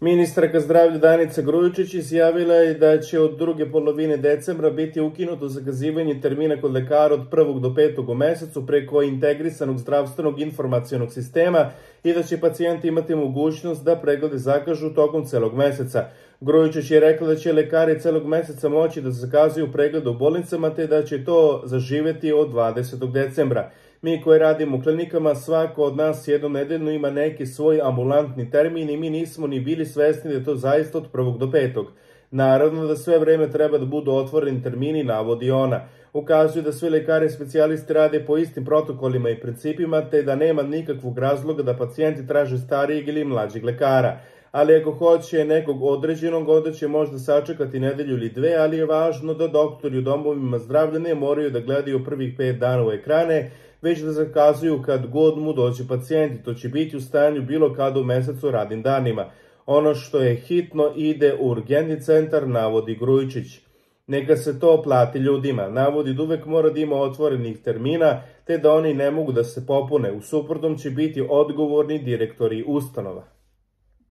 Ministarka zdravlja Danica Grujičić izjavila je da će od druge polovine decembra biti ukinuto zakazivanje termina kod lekara od 1. do 5. u mesecu preko integrisanog zdravstvenog informacijonog sistema i da će pacijenti imati mogućnost da preglede zakažu tokom celog meseca. Grujičić je rekla da će lekari celog meseca moći da zakazuju pregled u bolnicama te da će to zaživeti od 20. decembra. Mi koji radimo u klinikama, svako od nas jednom nedeljno ima neki svoj ambulantni termin i mi nismo ni bili svesni da je to zaista od prvog do petog. Naravno da sve vreme treba da budu otvoreni termini, navodi ona. Ukazuje da svi lekari specijalisti rade po istim protokolima i principima, te da nema nikakvog razloga da pacijenti traže starijeg ili mlađeg lekara ali ako hoće nekog određenog, onda će možda sačekati nedelju ili dve, ali je važno da doktori u domovima zdravlja ne moraju da gledaju prvih pet dana u ekrane, već da zakazuju kad god mu dođe pacijenti. To će biti u stanju bilo kada u mesecu radnim danima. Ono što je hitno ide u urgentni centar, navodi Grujičić. Neka se to plati ljudima. Navodi da uvek mora da ima otvorenih termina, te da oni ne mogu da se popune. U suprotnom će biti odgovorni direktori ustanova.